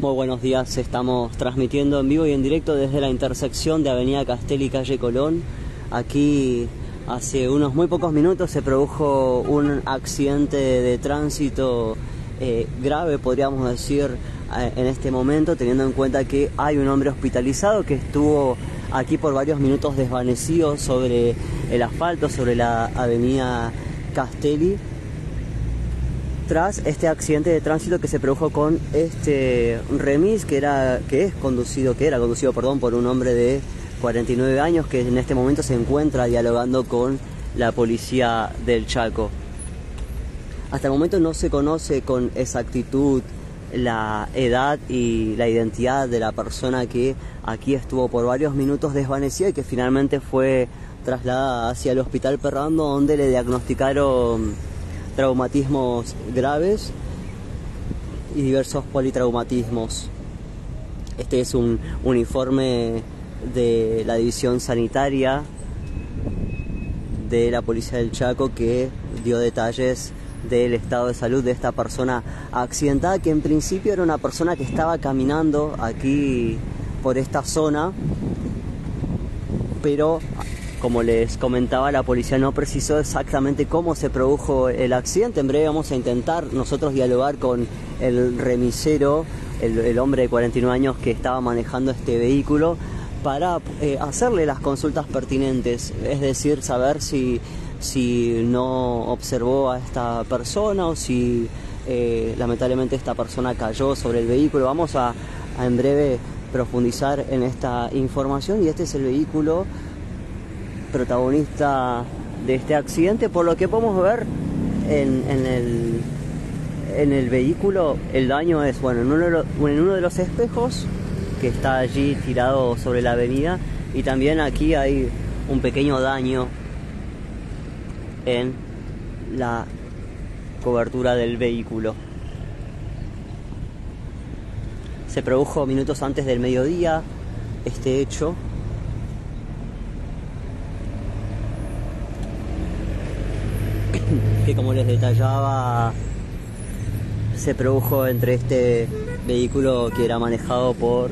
Muy buenos días, estamos transmitiendo en vivo y en directo desde la intersección de Avenida Castel y Calle Colón. Aquí hace unos muy pocos minutos se produjo un accidente de tránsito eh, grave, podríamos decir, eh, en este momento, teniendo en cuenta que hay un hombre hospitalizado que estuvo aquí por varios minutos desvanecido sobre el asfalto, sobre la Avenida Castelli tras este accidente de tránsito que se produjo con este remis que era que es conducido que era conducido perdón por un hombre de 49 años que en este momento se encuentra dialogando con la policía del Chaco. Hasta el momento no se conoce con exactitud la edad y la identidad de la persona que aquí estuvo por varios minutos desvanecida y que finalmente fue trasladada hacia el hospital Perrando donde le diagnosticaron traumatismos graves y diversos politraumatismos. Este es un uniforme de la división sanitaria de la policía del Chaco que dio detalles del estado de salud de esta persona accidentada que en principio era una persona que estaba caminando aquí por esta zona pero como les comentaba, la policía no precisó exactamente cómo se produjo el accidente. En breve vamos a intentar nosotros dialogar con el remisero, el, hombre de 49 años que estaba manejando este vehículo, para eh, hacerle las consultas pertinentes, es decir, saber si, si no observó a esta persona o si eh, lamentablemente esta persona cayó sobre el vehículo. Vamos a, a en breve profundizar en esta información y este es el vehículo protagonista de este accidente. Por lo que podemos ver en, el, en el vehículo, el daño es, bueno, en uno, de los, en uno de los espejos que está allí tirado sobre la avenida y también aquí hay un pequeño daño en la cobertura del vehículo. Se produjo minutos antes del mediodía este hecho que como les detallaba se produjo entre este vehículo que era manejado por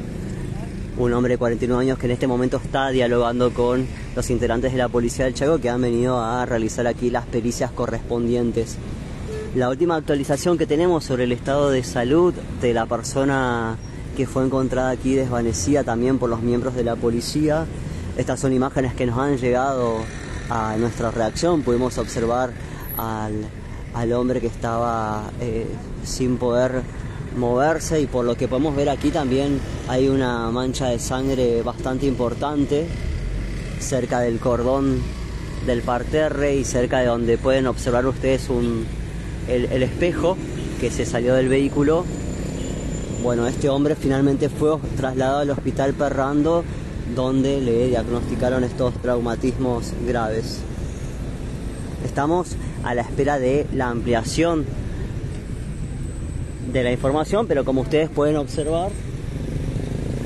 un hombre de 49 años que en este momento está dialogando con los integrantes de la policía del Chaco que han venido a realizar aquí las pericias correspondientes. La última actualización que tenemos sobre el estado de salud de la persona que fue encontrada aquí desvanecida también por los miembros de la policía. Estas son imágenes que nos han llegado a nuestra reacción. Pudimos observar al, hombre que estaba eh, sin poder moverse y por lo que podemos ver aquí también hay una mancha de sangre bastante importante cerca del cordón del parterre y cerca de donde pueden observar ustedes un, el espejo que se salió del vehículo. Bueno, este hombre finalmente fue trasladado al hospital Perrando donde le diagnosticaron estos traumatismos graves. Estamos a la espera de la ampliación de la información, pero como ustedes pueden observar,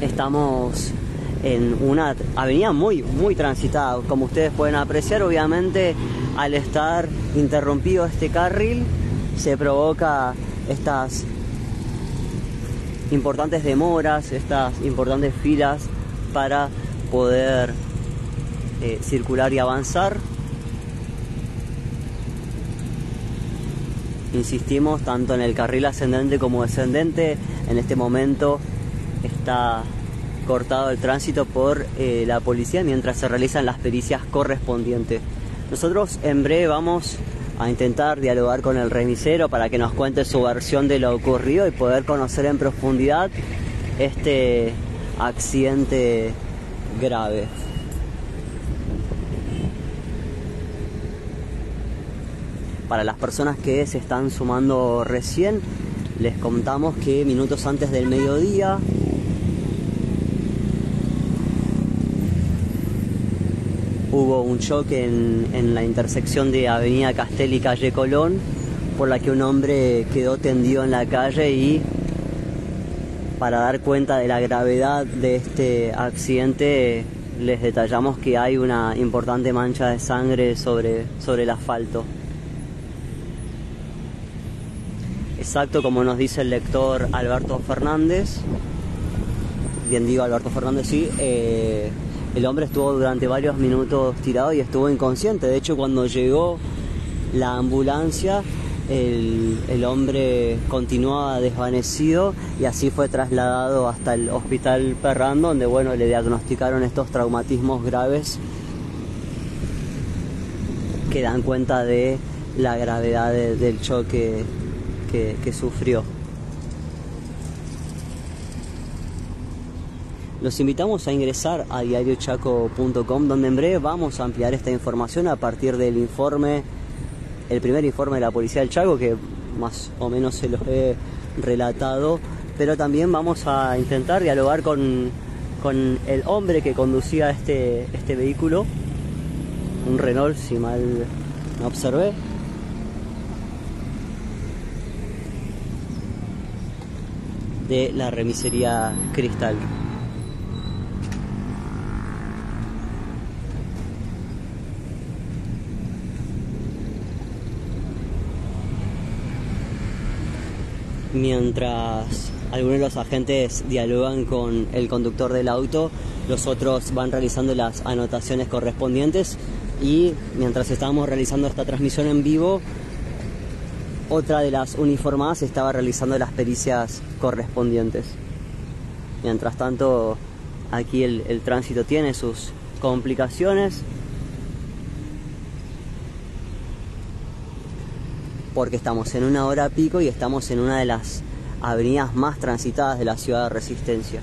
estamos en una avenida muy, muy transitada. Como ustedes pueden apreciar, obviamente, al estar interrumpido este carril, se provoca estas importantes demoras, estas importantes filas para poder eh, circular y avanzar. Insistimos tanto en el carril ascendente como descendente. En este momento está cortado el tránsito por eh, la policía mientras se realizan las pericias correspondientes. Nosotros en breve vamos a intentar dialogar con el remisero para que nos cuente su versión de lo ocurrido y poder conocer en profundidad este accidente grave. Para las personas que se están sumando recién, les contamos que minutos antes del mediodía hubo un choque en, la intersección de Avenida Castel y Calle Colón, por la que un hombre quedó tendido en la calle y para dar cuenta de la gravedad de este accidente les detallamos que hay una importante mancha de sangre sobre, sobre el asfalto. Exacto como nos dice el lector Alberto Fernández, bien digo Alberto Fernández, sí, eh, el hombre estuvo durante varios minutos tirado y estuvo inconsciente. De hecho, cuando llegó la ambulancia, el, hombre continuaba desvanecido y así fue trasladado hasta el hospital Perrando, donde bueno, le diagnosticaron estos traumatismos graves que dan cuenta de la gravedad de, del choque que, sufrió. Los invitamos a ingresar a diariochaco.com donde en breve vamos a ampliar esta información a partir del informe, el primer informe de la Policía del Chaco que más o menos se los he relatado, pero también vamos a intentar dialogar con, con el hombre que conducía este, este vehículo, un Renault si mal no observé, de la remisería Cristal. Mientras algunos de los agentes dialogan con el conductor del auto, los otros van realizando las anotaciones correspondientes y mientras estábamos realizando esta transmisión en vivo, otra de las uniformadas estaba realizando las pericias correspondientes. Mientras tanto, aquí el, tránsito tiene sus complicaciones. Porque estamos en una hora pico y estamos en una de las avenidas más transitadas de la ciudad de Resistencia.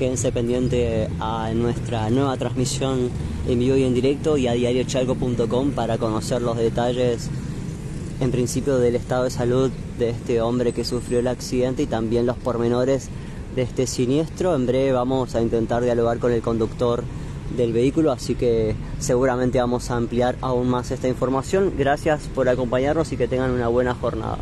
Quédense pendiente a nuestra nueva transmisión en vivo y en directo y a diariochalco.com para conocer los detalles en principio del estado de salud de este hombre que sufrió el accidente y también los pormenores de este siniestro. En breve vamos a intentar dialogar con el conductor del vehículo, así que seguramente vamos a ampliar aún más esta información. Gracias por acompañarnos y que tengan una buena jornada.